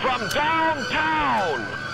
from downtown.